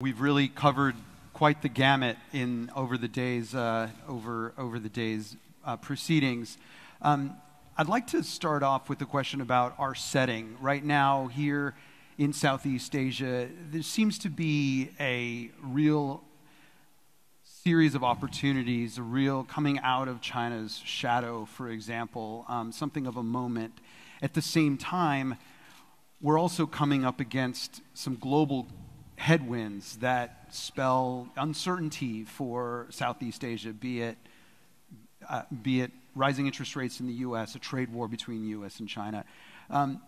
We've really covered quite the gamut in over the days uh, over over the days uh, proceedings. Um, I'd like to start off with a question about our setting right now here in Southeast Asia. There seems to be a real series of opportunities, a real coming out of China's shadow, for example, um, something of a moment. At the same time, we're also coming up against some global headwinds that spell uncertainty for Southeast Asia, be it, uh, be it rising interest rates in the U.S., a trade war between the U.S. and China. Um,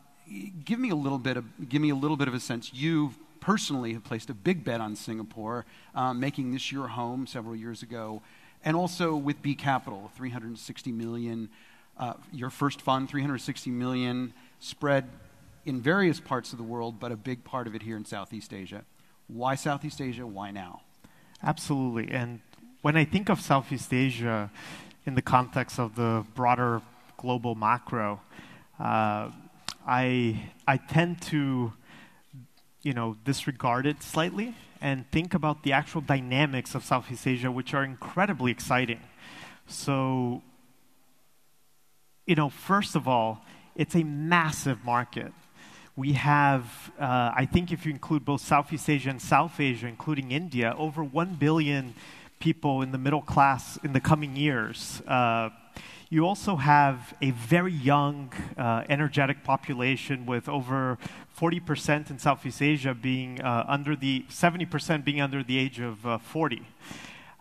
give me a little bit of give me a little bit of a sense. You personally have placed a big bet on Singapore, um, making this your home several years ago, and also with B Capital, 360 million. Uh, your first fund, 360 million, spread in various parts of the world, but a big part of it here in Southeast Asia. Why Southeast Asia? Why now? Absolutely. And when I think of Southeast Asia in the context of the broader global macro, uh, I, I tend to you know, disregard it slightly and think about the actual dynamics of Southeast Asia, which are incredibly exciting. So, you know, first of all, it's a massive market we have, uh, I think if you include both Southeast Asia and South Asia, including India, over 1 billion people in the middle class in the coming years. Uh, you also have a very young, uh, energetic population with over 40% in Southeast Asia being uh, under the, 70% being under the age of uh, 40.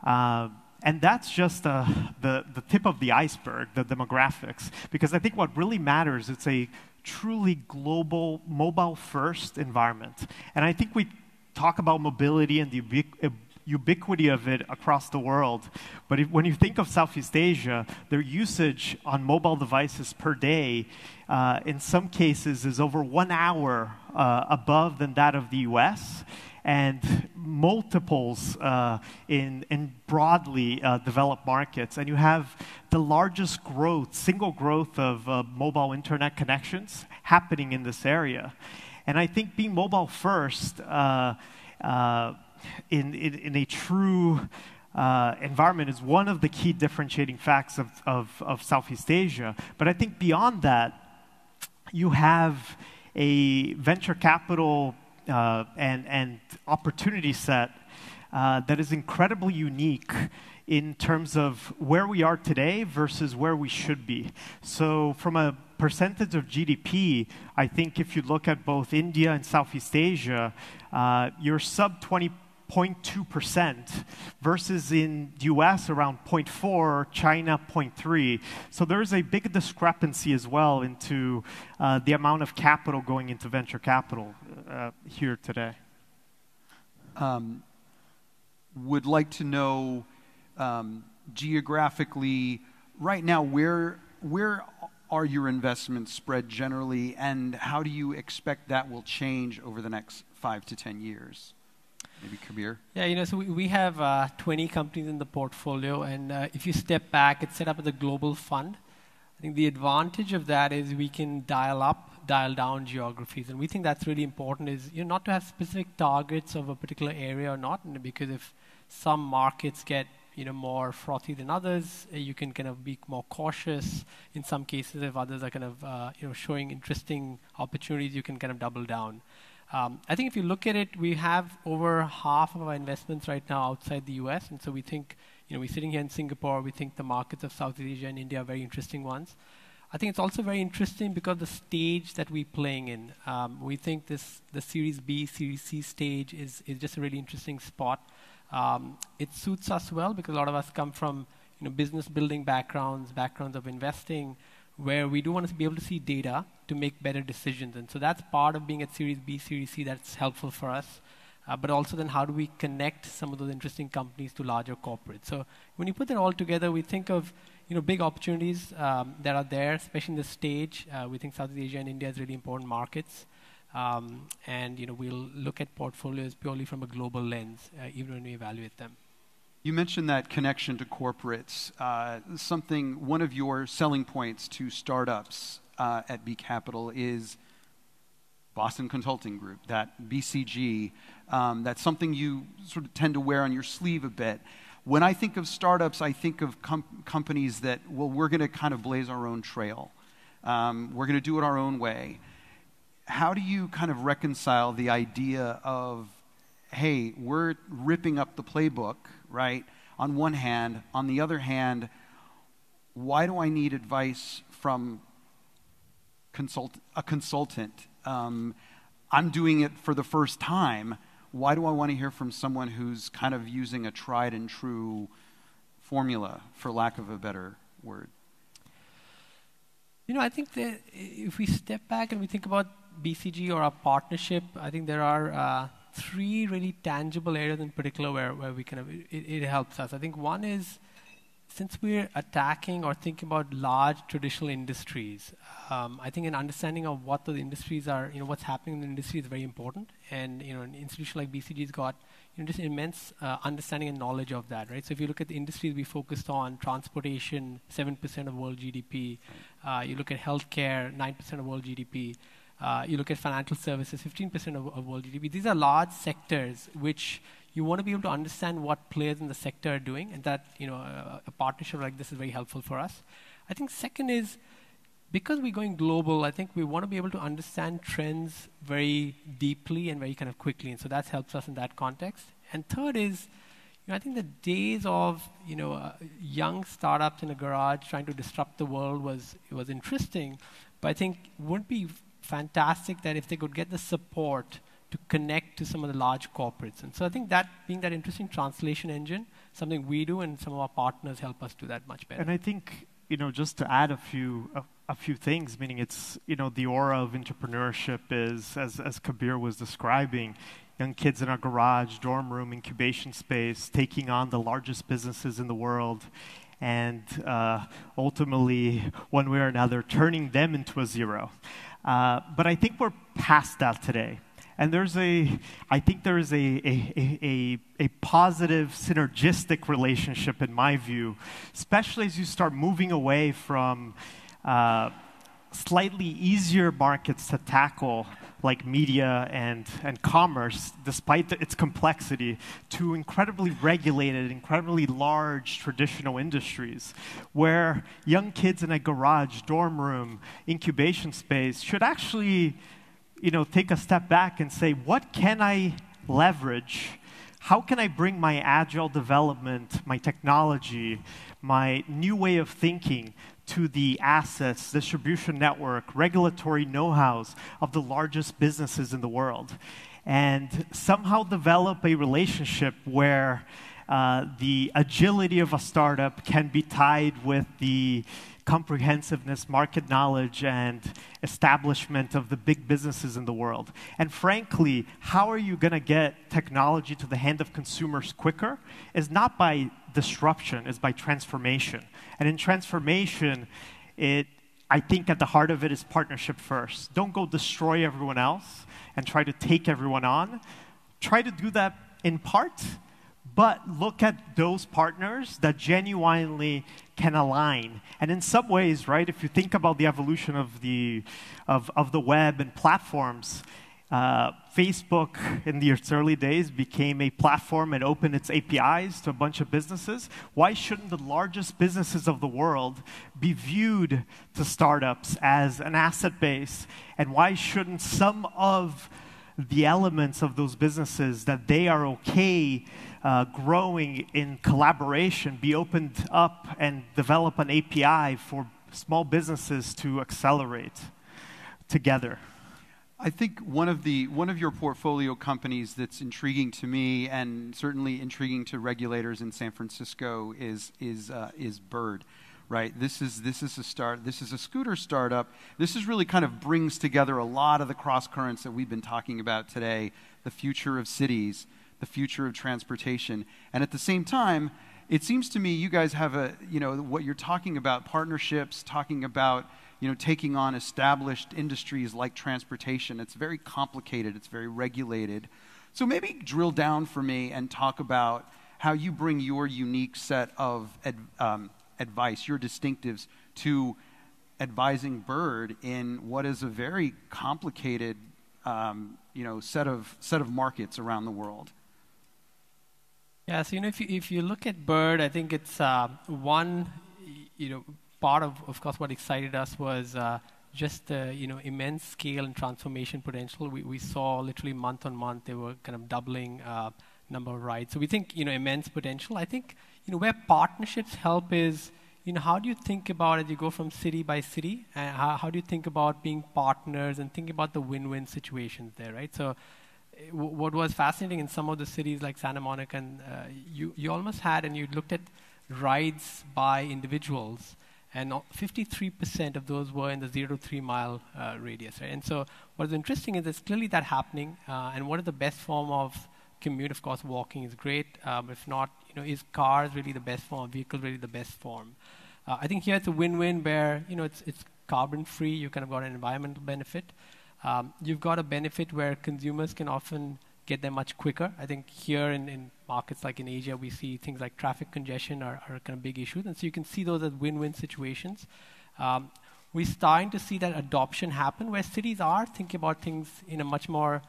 Uh, and that's just uh, the, the tip of the iceberg, the demographics. Because I think what really matters, it's a truly global, mobile first environment. And I think we talk about mobility and the ubiqu- ubiquity of it across the world. But if, when you think of Southeast Asia, their usage on mobile devices per day, uh, in some cases, is over one hour uh, above than that of the US and multiples uh, in, in broadly uh, developed markets. And you have the largest growth, single growth of uh, mobile internet connections happening in this area. And I think being mobile first uh, uh, in, in, in, a true uh, environment is one of the key differentiating facts of, of, of Southeast Asia. But I think beyond that, you have a venture capital uh, and, and opportunity set uh, that is incredibly unique in terms of where we are today versus where we should be. So, from a percentage of GDP, I think if you look at both India and Southeast Asia, uh, you're sub 20 0.2% versus in the US around 0.4, China 0.3. So there's a big discrepancy as well into uh, the amount of capital going into venture capital uh, here today. Um, would like to know um, geographically right now where where are your investments spread generally and how do you expect that will change over the next five to ten years Maybe Kabir? Yeah, you know, so we, we have uh, 20 companies in the portfolio, and uh, if you step back, it's set up as a global fund. I think the advantage of that is we can dial up, dial down geographies, and we think that's really important. Is you know not to have specific targets of a particular area or not, because if some markets get you know more frothy than others, uh, you can kind of be more cautious. In some cases, if others are kind of uh, you know showing interesting opportunities, you can kind of double down. Um, I think if you look at it, we have over half of our investments right now outside the US. And so we think, you know, we're sitting here in Singapore, we think the markets of Southeast Asia and India are very interesting ones. I think it's also very interesting because the stage that we're playing in. Um, we think this the Series B, Series C stage is, is just a really interesting spot. Um, it suits us well because a lot of us come from you know, business building backgrounds, backgrounds of investing, where we do want to be able to see data to make better decisions. And so that's part of being at Series B, Series C that's helpful for us. Uh, but also then how do we connect some of those interesting companies to larger corporates? So when you put that all together, we think of you know big opportunities um, that are there, especially in this stage. Uh, we think Southeast Asia and India is really important markets. Um, and you know we'll look at portfolios purely from a global lens, uh, even when we evaluate them. You mentioned that connection to corporates. Uh, something, one of your selling points to startups uh, at B Capital is Boston Consulting Group, that BCG. Um, that's something you sort of tend to wear on your sleeve a bit. When I think of startups, I think of com- companies that, well, we're going to kind of blaze our own trail. Um, we're going to do it our own way. How do you kind of reconcile the idea of, hey, we're ripping up the playbook, right? On one hand. On the other hand, why do I need advice from consult- a consultant? Um, I'm doing it for the first time. Why do I want to hear from someone who's kind of using a tried and true formula, for lack of a better word? You know, I think that if we step back and we think about BCG or our partnership, I think there are uh, three really tangible areas in particular where, where we of it, it helps us. I think one is since we're attacking or thinking about large traditional industries, um, I think an understanding of what those industries are, you know, what's happening in the industry is very important. And you know, an institution like BCG's got you know, just immense uh, understanding and knowledge of that, right? So if you look at the industries we focused on, transportation, seven percent of world GDP. Uh, you look at healthcare, nine percent of world GDP. Uh, you look at financial services, 15% of, of world GDP. These are large sectors which you want to be able to understand what players in the sector are doing, and that you know a, a partnership like this is very helpful for us. I think second is because we're going global, I think we want to be able to understand trends very deeply and very kind of quickly, and so that helps us in that context. And third is, I think the days of you know uh, young startups in a garage trying to disrupt the world was was interesting, but I think wouldn't be fantastic that if they could get the support to connect to some of the large corporates. And so I think that being that interesting translation engine, something we do and some of our partners help us do that much better. And I think, you know, just to add a few a, a few things, meaning it's, you know, the aura of entrepreneurship is as as Kabir was describing, young kids in our garage, dorm room, incubation space, taking on the largest businesses in the world and uh, ultimately, one way or another, turning them into a zero. Uh, but I think we're past that today. And there's a, I think there is a, a, a, a, positive synergistic relationship in my view, especially as you start moving away from uh, slightly easier markets to tackle like media and, and commerce, despite the, its complexity, to incredibly regulated, incredibly large traditional industries, where young kids in a garage, dorm room, incubation space should actually you know, take a step back and say, what can I leverage? How can I bring my agile development, my technology, my new way of thinking to the assets, distribution network, regulatory know hows of the largest businesses in the world? And somehow develop a relationship where uh, the agility of a startup can be tied with the comprehensiveness, market knowledge, and establishment of the big businesses in the world. And frankly, how are you going to get technology to the hand of consumers quicker? Is not by disruption, is by transformation. And in transformation, it I think at the heart of it is partnership first. Don't go destroy everyone else and try to take everyone on. Try to do that in part but look at those partners that genuinely can align. And in some ways, right, if you think about the evolution of the, of, of the web and platforms, uh, Facebook in its early days became a platform and opened its APIs to a bunch of businesses. Why shouldn't the largest businesses of the world be viewed to startups as an asset base? And why shouldn't some of the elements of those businesses that they are okay uh, growing in collaboration be opened up and develop an API for small businesses to accelerate together? I think one of the one of your portfolio companies that's intriguing to me and certainly intriguing to regulators in San Francisco is is uh, is Bird, right? This is this is a start. This is a scooter startup. This is really kind of brings together a lot of the cross currents that we've been talking about today. The future of cities, the future of transportation. And at the same time, it seems to me you guys have a, you know, what you're talking about partnerships, talking about, you know, taking on established industries like transportation. It's very complicated, it's very regulated. So maybe drill down for me and talk about how you bring your unique set of um, advice, your distinctives to advising Bird in what is a very complicated um, you know, set of, set of markets around the world? Yeah, so you know, if you, if you look at Bird, I think it's uh, one, you know, part of, of course, what excited us was uh, just the you know immense scale and transformation potential. We, we saw literally month on month they were kind of doubling uh, number of rides. So we think you know immense potential. I think you know where partnerships help is you know how do you think about as you go from city by city, and how, how do you think about being partners and think about the win-win situations there, right? So. What was fascinating in some of the cities like Santa Monica, and uh, you, you almost had, and you looked at rides by individuals, and 53% of those were in the zero to three mile uh, radius. Right? And so, what is interesting is there's clearly that happening. Uh, and what is the best form of commute? Of course, walking is great. Um, if not, you know, is cars really the best form? Vehicles really the best form? Uh, I think here it's a win-win where you know it's it's carbon free. You kind of got an environmental benefit. Um, you've got a benefit where consumers can often get there much quicker. I think here in, in markets like in Asia, we see things like traffic congestion are, are kind of big issues. And so you can see those as win-win situations. Um, we're starting to see that adoption happen where cities are thinking about things in a much more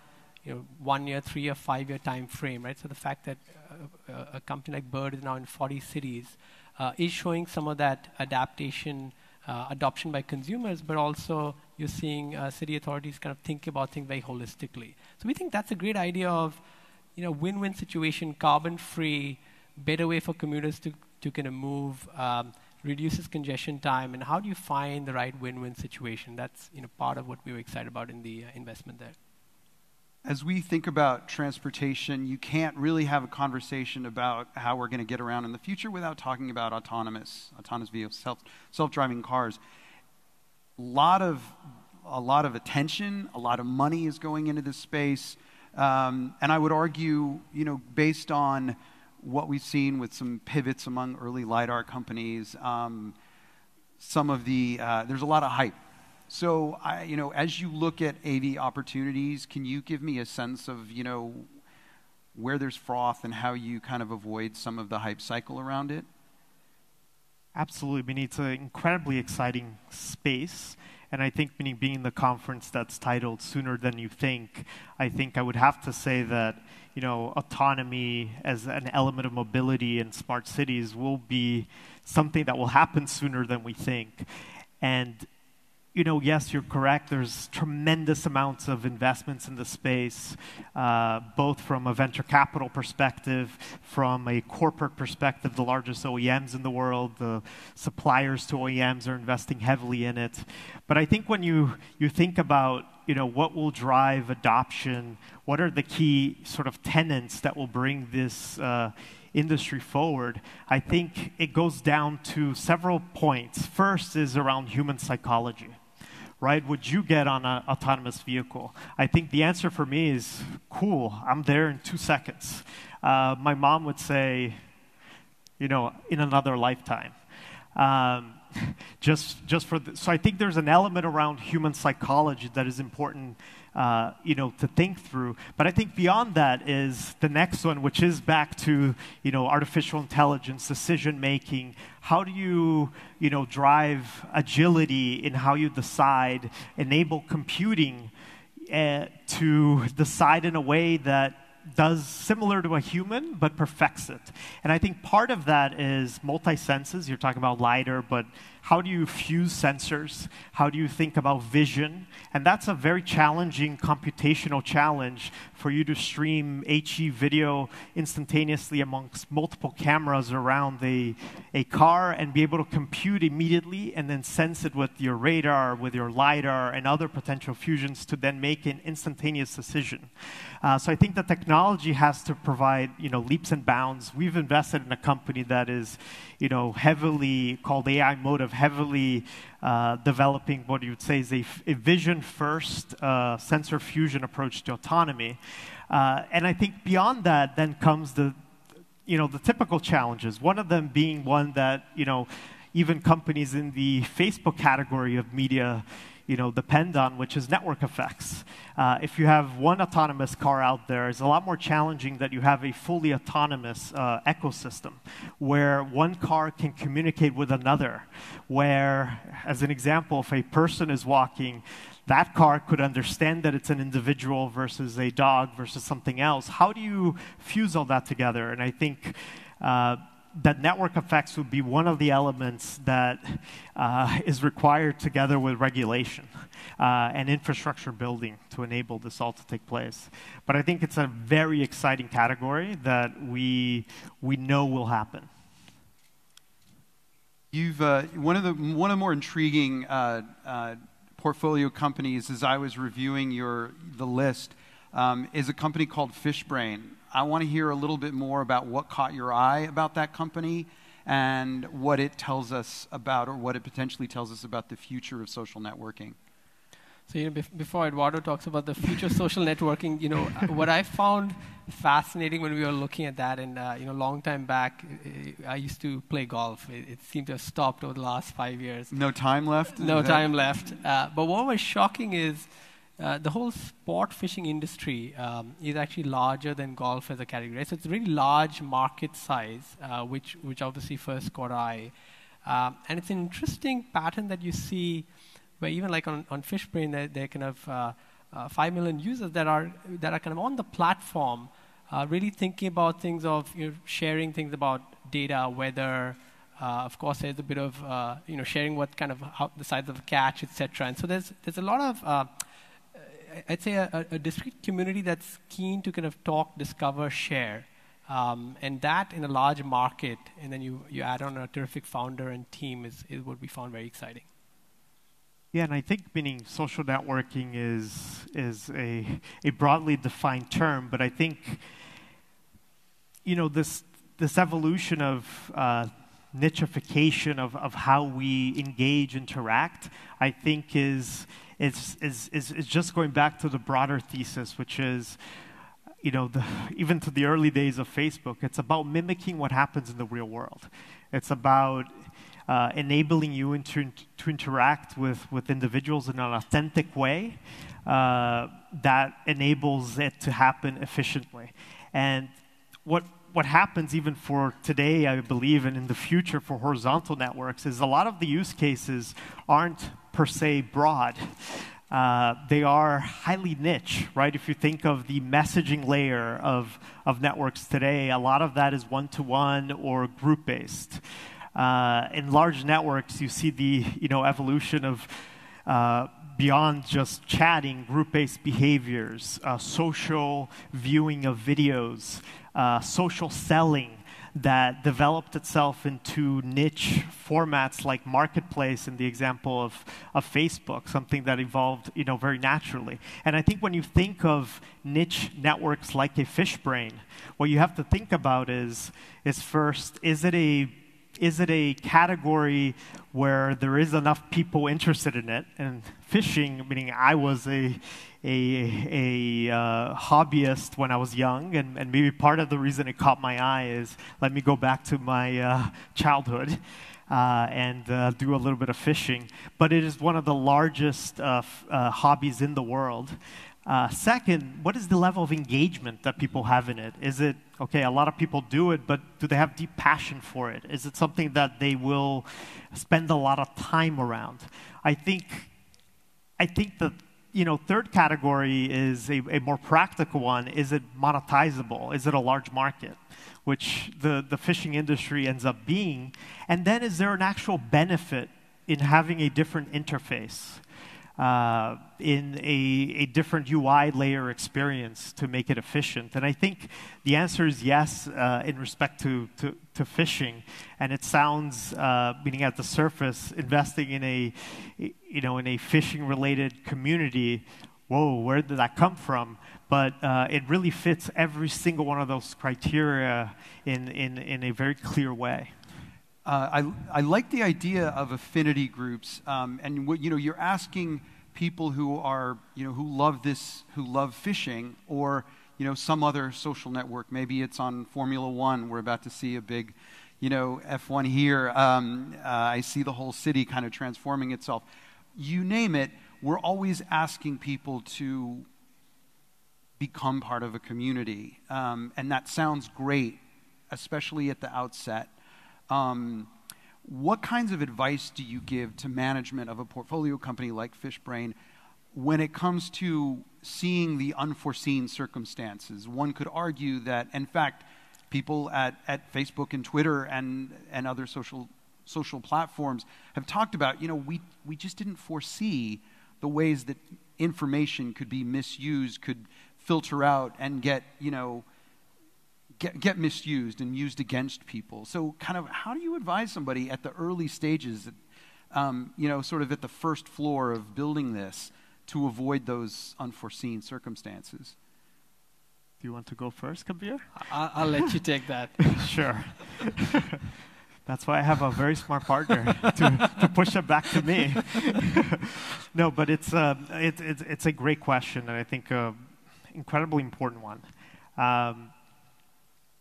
you know, one year, three year, five year time frame, right? So the fact that uh, a company like Bird is now in 40 cities uh, is showing some of that adaptation, uh, adoption by consumers, but also you're seeing uh, city authorities kind of think about things very holistically. So we think that's a great idea of, you know, win-win situation, carbon-free, better way for commuters to, to kind of move, um, reduces congestion time, and how do you find the right win-win situation? That's, you know, part of what we were excited about in the uh, investment there. As we think about transportation, you can't really have a conversation about how we're going to get around in the future without talking about autonomous, autonomous vehicles, self, self-driving cars A lot of a lot of attention, a lot of money is going into this space, um, and I would argue, you know, based on what we've seen with some pivots among early lidar companies, um, some of the uh, there's a lot of hype. So, I, you know, as you look at AV opportunities, can you give me a sense of, you know, where there's froth and how you kind of avoid some of the hype cycle around it? Absolutely. I mean, it's an incredibly exciting space. And I think meaning being the conference that's titled Sooner Than You Think, I think I would have to say that, you know, autonomy as an element of mobility in smart cities will be something that will happen sooner than we think. And you know, yes, you're correct. There's tremendous amounts of investments in the space, uh, both from a venture capital perspective, from a corporate perspective. The largest OEMs in the world, the suppliers to OEMs are investing heavily in it. But I think when you, you think about you know, what will drive adoption, what are the key sort of tenants that will bring this uh, industry forward, I think it goes down to several points. First is around human psychology right, would you get on an autonomous vehicle? I think the answer for me is cool, I'm there in two seconds. Uh, my mom would say, you know, in another lifetime. Um, just, just for the, so I think there's an element around human psychology that is important uh, you know, to think through. But I think beyond that is the next one, which is back to, you know, artificial intelligence, decision making. How do you, you know, drive agility in how you decide, enable computing uh, to decide in a way that does similar to a human but perfects it. And I think part of that is multi senses. You're talking about LiDAR, but how do you fuse sensors? How do you think about vision? And that's a very challenging computational challenge for you to stream HD video instantaneously amongst multiple cameras around a, a car and be able to compute immediately and then sense it with your radar, with your LiDAR, and other potential fusions to then make an instantaneous decision. Uh, so I think the technology has to provide you know, leaps and bounds. We've invested in a company that is you know, heavily called AImotive, heavily uh, developing what you would say is a, a vision first uh, sensor fusion approach to autonomy. Uh, and I think beyond that, then comes the, you know, the typical challenges. One of them being one that, you know, even companies in the Facebook category of media you know, depend on, which is network effects. Uh, if you have one autonomous car out there, it's a lot more challenging that you have a fully autonomous uh, ecosystem where one car can communicate with another. Where, as an example, if a person is walking, that car could understand that it's an individual versus a dog versus something else. How do you fuse all that together? And I think uh, that network effects would be one of the elements that uh, is required together with regulation uh, and infrastructure building to enable this all to take place. But I think it's a very exciting category that we, we know will happen. You've uh, one of the one of the more intriguing uh, uh, portfolio companies as I was reviewing your the list um, is a company called Fishbrain. I want to hear a little bit more about what caught your eye about that company and what it tells us about, or what it potentially tells us about the future of social networking. So, you know, bef- before Eduardo talks about the future of social networking, you know, what I found fascinating when we were looking at that, and uh, you know, long time back, I used to play golf. It, it, seemed to have stopped over the last five years. No time left. No time left. Uh, but what was shocking is uh, the whole sport fishing industry um, is actually larger than golf as a category. So it's a really large market size, uh, which, which obviously first caught eye. Um, and it's an interesting pattern that you see where even like on, on Fishbrain, they're, they're kind of uh, uh, 5 million users that are, that are kind of on the platform, uh, really thinking about things of you know, sharing things about data, weather, uh, of course, there's a bit of uh, you know sharing what kind of the size of a catch, etc. And so there's there's a lot of uh, I'd say a, a, discrete community that's keen to kind of talk, discover, share. Um, and that in a large market, and then you, you add on a terrific founder and team is, is what we found very exciting. Yeah, and I think meaning social networking is, is a, a broadly defined term, but I think, you know, this, this evolution of uh, nichification of, of how we engage, interact, I think is, is, is, is, just going back to the broader thesis, which is, you know, the, even to the early days of Facebook, it's about mimicking what happens in the real world. It's about uh, enabling you into, to interact with, with individuals in an authentic way uh, that enables it to happen efficiently. And what, what happens even for today, I believe, and in the future for horizontal networks, is a lot of the use cases aren't per se broad. Uh, they are highly niche, right? If you think of the messaging layer of, of networks today, a lot of that is one to one or group based. Uh, in large networks, you see the you know, evolution of uh, beyond just chatting, group based behaviors, uh, social viewing of videos, uh, social selling that developed itself into niche formats like marketplace in the example of, of facebook something that evolved you know very naturally. And i think when you think of niche networks like a fishbrain what you have to think about is is first is it a is it a category where there is enough people interested in it and fishing meaning i was a a, a uh, hobbyist when I was young, and, and maybe part of the reason it caught my eye is let me go back to my uh, childhood. Uh, and uh, do a little bit of fishing. But it is one of the largest uh, uh, hobbies in the world. Uh, second, what is the level of engagement that people have in it? Is it, okay, a lot of people do it, but do they have deep passion for it? Is it something that they will spend a lot of time around? I think, I think the you know, third category is a, a, more practical one. Is it monetizable? Is it a large market? Which the, the fishing industry ends up being. And then is there an actual benefit in having a different interface? Uh, in a, a, different UI layer experience to make it efficient? And I think the answer is yes uh, in respect to, to, to, fishing. And it sounds, uh, meaning at the surface, investing in a, you know, in a fishing-related community, whoa, where did that come from? But uh, it really fits every single one of those criteria in, in, in a very clear way. Uh, I, I like the idea of affinity groups, um, and what, you know, you're asking people who are, you know, who love this, who love fishing, or you know, some other social network. Maybe it's on Formula One. We're about to see a big, you know, F1 here. Um, uh, I see the whole city kind of transforming itself. You name it. We're always asking people to become part of a community, um, and that sounds great, especially at the outset. Um, what kinds of advice do you give to management of a portfolio company like Fishbrain when it comes to seeing the unforeseen circumstances, one could argue that, in fact, people at, at Facebook and Twitter and, and other social, social platforms have talked about, you know, we, we just didn't foresee the ways that information could be misused, could filter out and get, you know, get, get misused and used against people. So, kind of, how do you advise somebody at the early stages, um, you know, sort of at the first floor of building this to avoid those unforeseen circumstances? Do you want to go first, Kabir? I'll, I'll let you take that. sure. That's why I have a very smart partner to, to push it back to me. no, but it's, uh, it, it, it's a great question, and I think an incredibly important one. Um,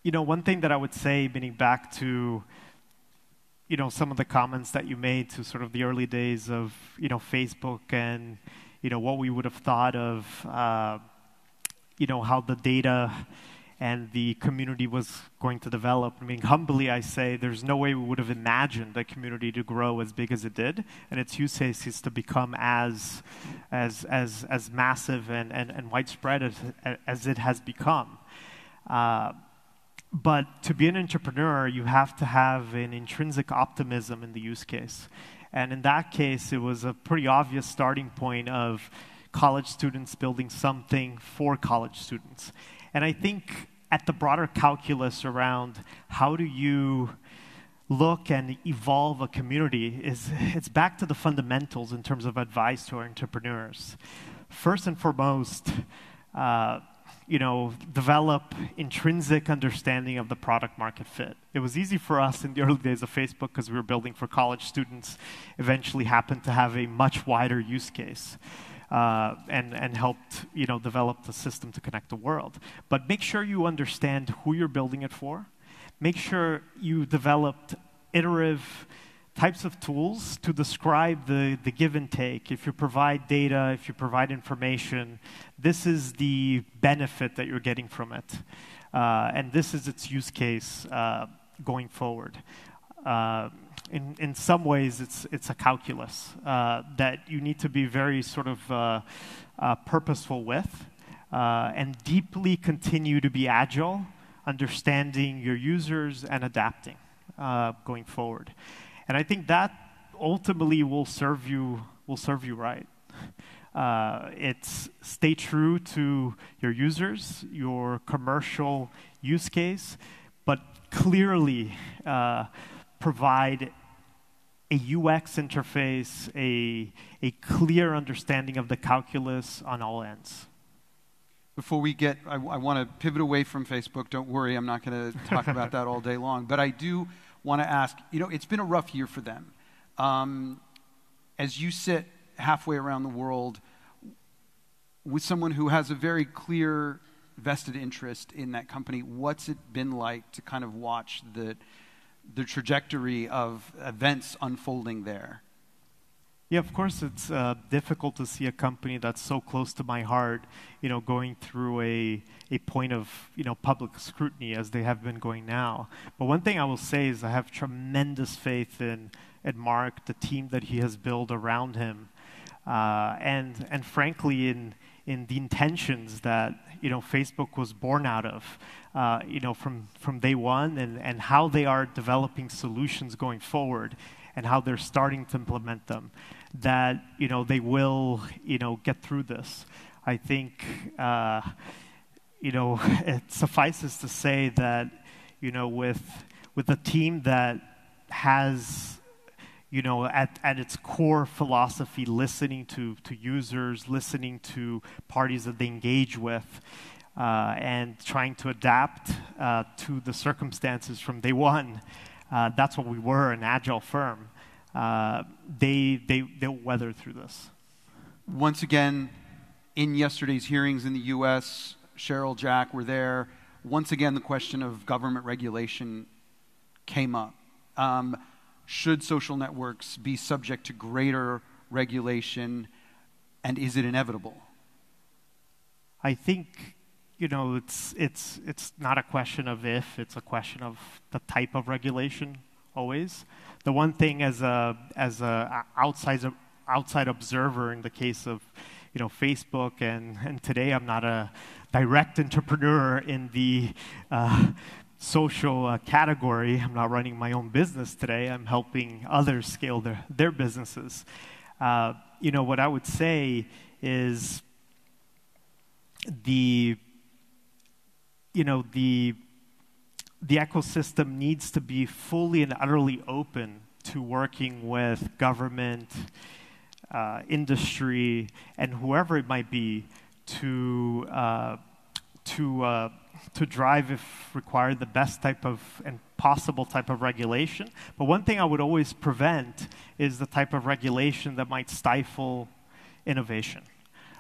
you know, one thing that I would say, meaning back to, you know, some of the comments that you made to sort of the early days of, you know, Facebook and, you know, what we would have thought of, uh, you know, how the data and the community was going to develop. I mean, humbly, I say there's no way we would have imagined the community to grow as big as it did, and its use cases to become as, as, as, as massive and, and, and widespread as, as it has become. Uh, but to be an entrepreneur, you have to have an intrinsic optimism in the use case. And in that case, it was a pretty obvious starting point of college students building something for college students. And I think at the broader calculus around how do you look and evolve a community is it's back to the fundamentals in terms of advice to our entrepreneurs. First and foremost, uh, you know, develop intrinsic understanding of the product market fit. It was easy for us in the early days of Facebook because we were building for college students, eventually happened to have a much wider use case. Uh, and, and helped you know, develop the system to connect the world. But make sure you understand who you're building it for. Make sure you developed iterative types of tools to describe the, the give and take. If you provide data, if you provide information, this is the benefit that you're getting from it. Uh, and this is its use case uh, going forward. Uh, in, in some ways, it's, it's a calculus uh, that you need to be very sort of uh, uh, purposeful with and deeply continue to be agile, understanding your users and adapting going forward. And I think that ultimately will serve you, will serve you right. Uh, it's stay true to your users, your commercial use case, but clearly uh, provide a UX interface, a, a clear understanding of the calculus on all ends. Before we get, I, I want to pivot away from Facebook. Don't worry, I'm not going to talk about that all day long. But I do want to ask you know, it's been a rough year for them. Um, as you sit halfway around the world with someone who has a very clear vested interest in that company, what's it been like to kind of watch the, the trajectory of events unfolding there? Yeah, of course, it's uh, difficult to see a company that's so close to my heart, you know, going through a, a point of, you know, public scrutiny as they have been going now. But one thing I will say is I have tremendous faith in, in Mark, the team that he has built around him, uh, and, and frankly, in, in the intentions that, you know, Facebook was born out of, uh, you know, from, from day one, and, and how they are developing solutions going forward, and how they're starting to implement them that you know they will you know get through this. I think uh, you know it suffices to say that you know with with a team that has you know at, at its core philosophy listening to to users listening to parties that they engage with uh, and trying to adapt uh, to the circumstances from day one uh, that's what we were an agile firm uh, they, they, they'll weather through this. Once again, in yesterday's hearings in the U.S., Sheryl, Jack were there. Once again, the question of government regulation came up. Um, should social networks be subject to greater regulation, and is it inevitable? I think you know it's it's it's not a question of if; it's a question of the type of regulation. Always, the one thing as a as a outside outside observer in the case of you know, Facebook, and, and today I'm not a direct entrepreneur in the uh, social uh, category. I'm not running my own business today. I'm helping others scale their, their businesses. Uh, you know, what I would say is the, you know, the, the ecosystem needs to be fully and utterly open to working with government, uh, industry, and whoever it might be to, uh, to, uh, to drive, if required, the best type of and possible type of regulation. But one thing I would always prevent is the type of regulation that might stifle innovation,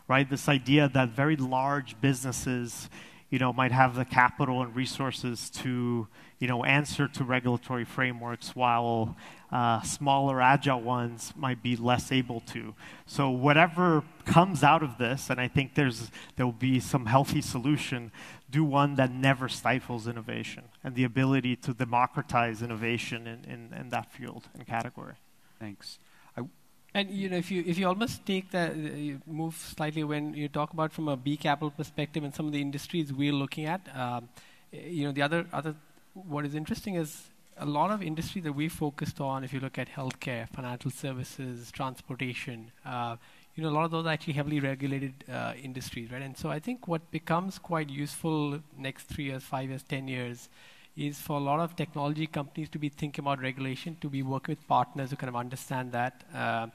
right? This idea that very large businesses you know, might have the capital and resources to, you know, answer to regulatory frameworks while uh, smaller, agile ones might be less able to. So whatever comes out of this, and I think there's there will be some healthy solution. Do one that never stifles innovation and the ability to democratize innovation in, in, in that field and category. Thanks. And you know, if you if you almost take that, you move slightly when you talk about from a B capital perspective and some of the industries we're looking at, um, you know, the other other what is interesting is a lot of industry that we focused on. If you look at healthcare, financial services, transportation, uh, you know, a lot of those are actually heavily regulated uh, industries, right? And so I think what becomes quite useful next three years, five years, ten years is for a lot of technology companies to be thinking about regulation, to be working with partners who kind of understand that. Um,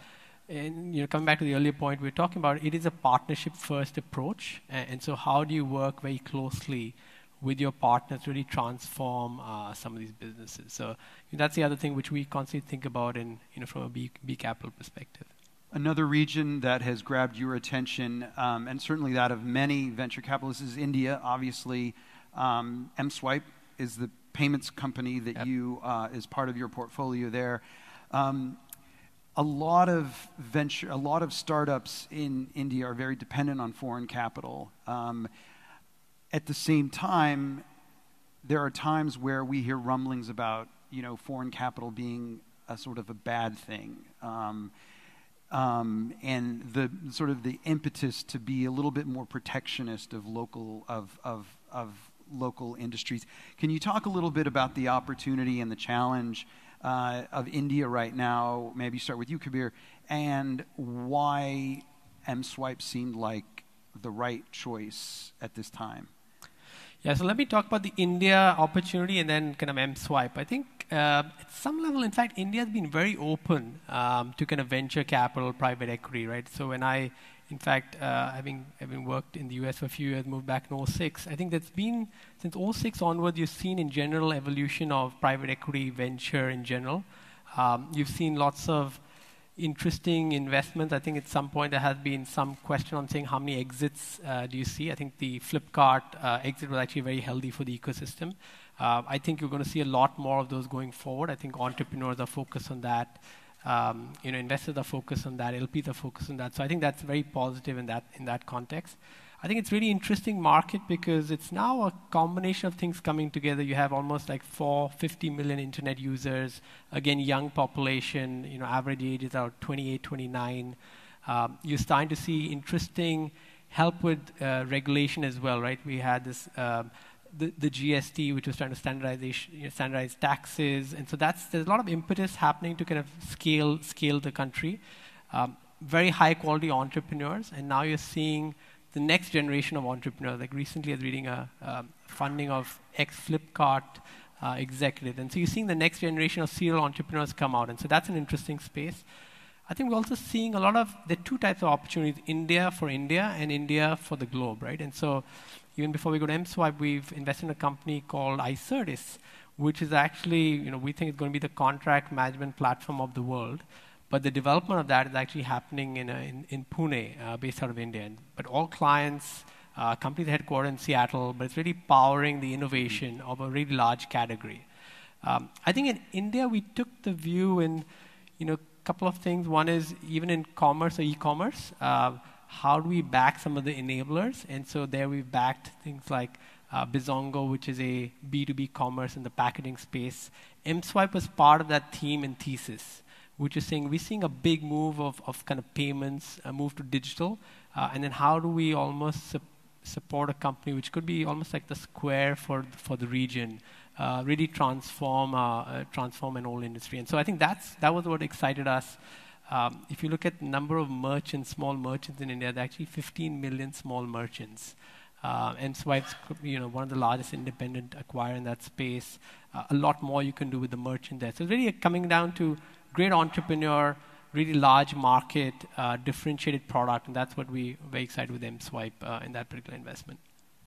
and you know, coming back to the earlier point we were talking about, it is a partnership-first approach. And, and, so, how do you work very closely with your partners to really transform uh, some of these businesses? So that's the other thing which we constantly think about in you know from a B, B capital perspective. Another region that has grabbed your attention, um, and certainly that of many venture capitalists, is India. Obviously, um, MSwipe is the payments company that yep. you uh, is part of your portfolio there. Um, a lot of venture, a lot of startups in India are very dependent on foreign capital. Um, at the same time, there are times where we hear rumblings about you know foreign capital being a sort of a bad thing. Um, um, and the sort of the impetus to be a little bit more protectionist of local of of of local industries. Can you talk a little bit about the opportunity and the challenge uh, of India right now? Maybe start with you, Kabir, and why MSwipe seemed like the right choice at this time. Yeah, so let me talk about the India opportunity and then kind of M-Swipe. I think uh, at some level, in fact, India has been very open um, to kind of venture capital, private equity, right? So when I in fact, uh, having, having worked in the US for a few years, moved back in 06, I think that's been, since 06 onwards, you've seen in general evolution of private equity venture in general. Um, you've seen lots of interesting investments. I think at some point there has been some question on saying how many exits uh, do you see. I think the Flipkart uh, exit was actually very healthy for the ecosystem. Uh, I think you're going to see a lot more of those going forward. I think entrepreneurs are focused on that. Um, you know, investors are focused on that, LPs are focused on that. So I think that's very positive in that in that context. I think it's really interesting market because it's now a combination of things coming together. You have almost like 450 million internet users. Again, young population. You know, average age is about 28, 29. Um, you're starting to see interesting help with uh, regulation as well, right? We had this. Um, the, the GST, which was trying to standardize, you know, standardize taxes, and so that's there's a lot of impetus happening to kind of scale scale the country. Um, very high quality entrepreneurs, and now you're seeing the next generation of entrepreneurs. Like recently, I was reading a um, funding of ex Flipkart uh, executive, and so you're seeing the next generation of serial entrepreneurs come out, and so that's an interesting space. I think we're also seeing a lot of the two types of opportunities: India for India and India for the globe, right? And so even before we go to MSwipe, we've invested in a company called iCertis, which is actually, you know, we think it's going to be the contract management platform of the world. But the development of that is actually happening in, a, in, in, Pune, uh, based out of India. But all clients, uh, companies headquartered in Seattle, but it's really powering the innovation of a really large category. Um, I think in India, we took the view in, you know, a couple of things. One is even in commerce or e-commerce, uh, how do we back some of the enablers? And so there we've backed things like uh, Bizongo, which is a B2B commerce in the packaging space. MSwipe was part of that theme and thesis, which is saying we're seeing a big move of, of kind of payments, a move to digital, uh, and then how do we almost su- support a company which could be almost like the Square for for the region, uh, really transform uh, uh, transform an old industry. And so I think that's that was what excited us. Um, if you look at the number of merchants, small merchants in India, there are actually 15 million small merchants. Uh, and Swipe's you know, one of the largest independent acquirer in that space. Uh, a lot more you can do with the merchant there. So really coming down to great entrepreneur, really large market, uh, differentiated product, and that's what we, we're very excited with M-Swipe uh, in that particular investment.